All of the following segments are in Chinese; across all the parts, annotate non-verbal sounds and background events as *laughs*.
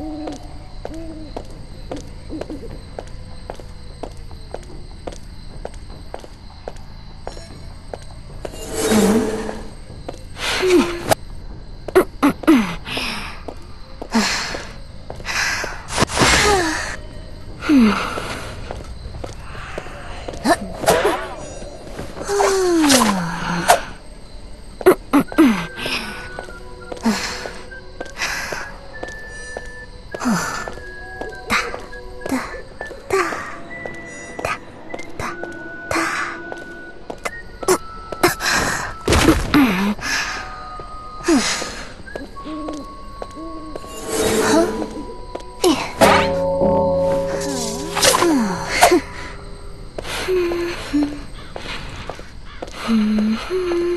Mm-hmm.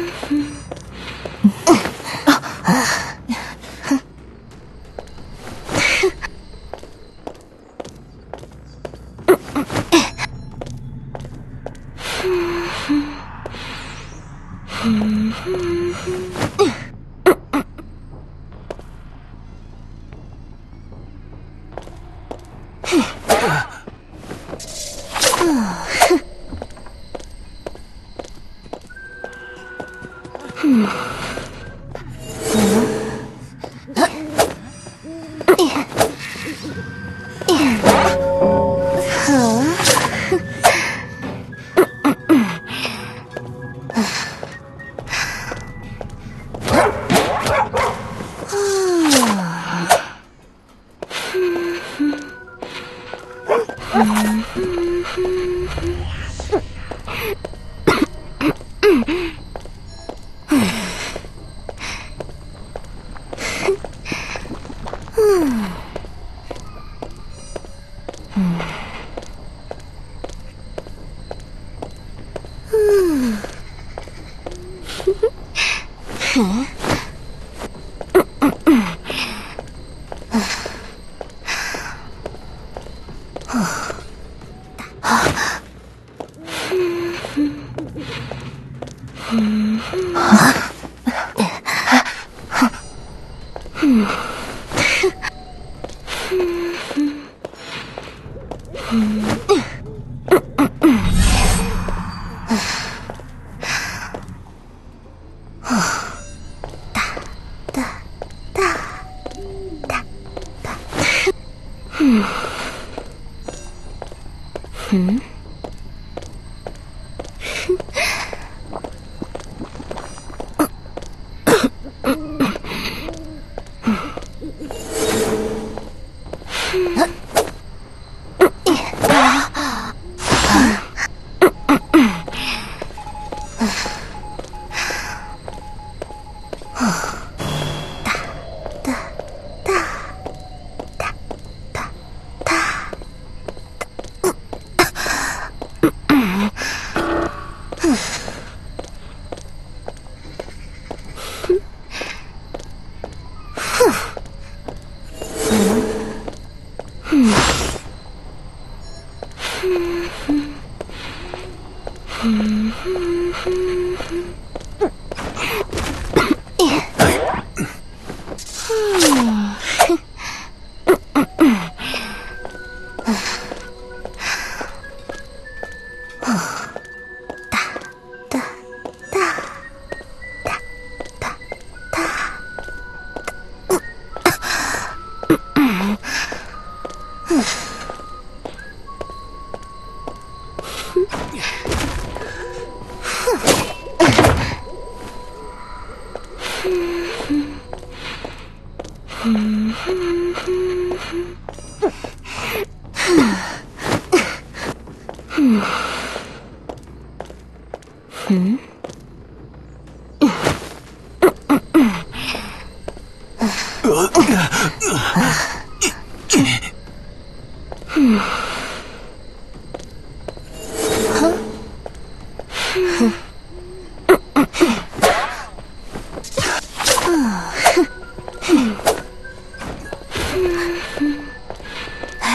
嗯，嗯，啊，哼，哼，嗯嗯，嗯哼，嗯哼，嗯嗯，哼。嗯嗯嗯哼嗯嗯嗯啊嗯，哼，嗯， 으아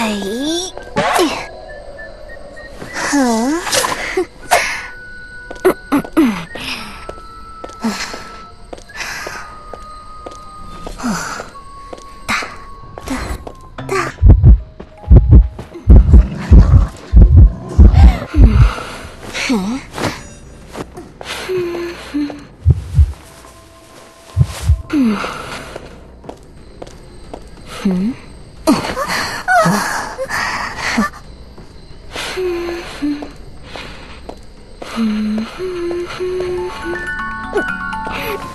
哎，哈，嗯。嗯。嗯，啊，嗯，嗯。嗯。嗯，嗯，嗯。Ah! *laughs*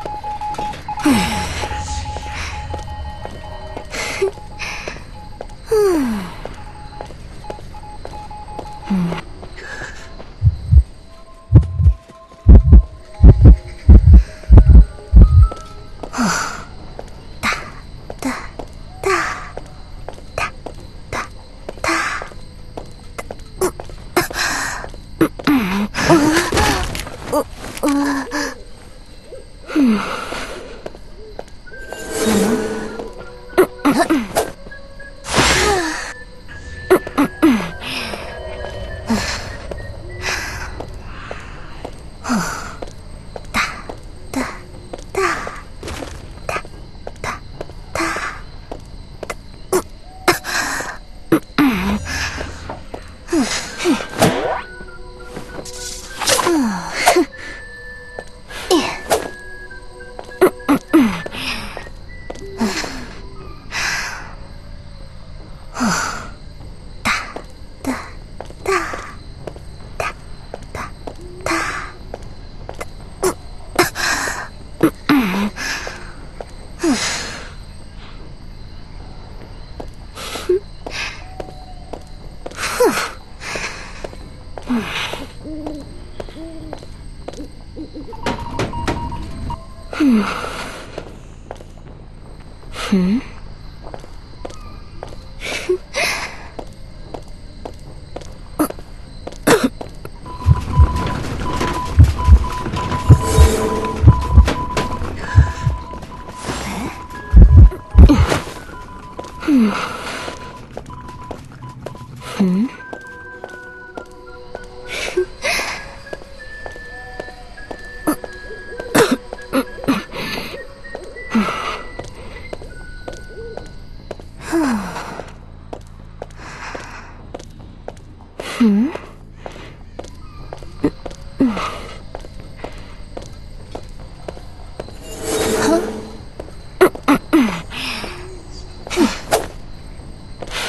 嗯。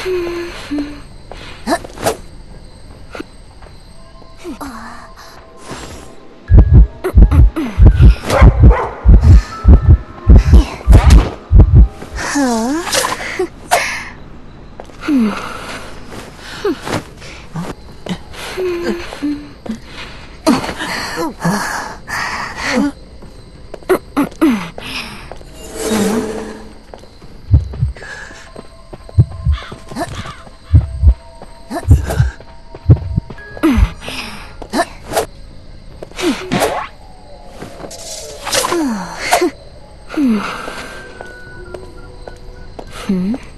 嗯，哼，啊，嗯嗯，啊。嗯，嗯。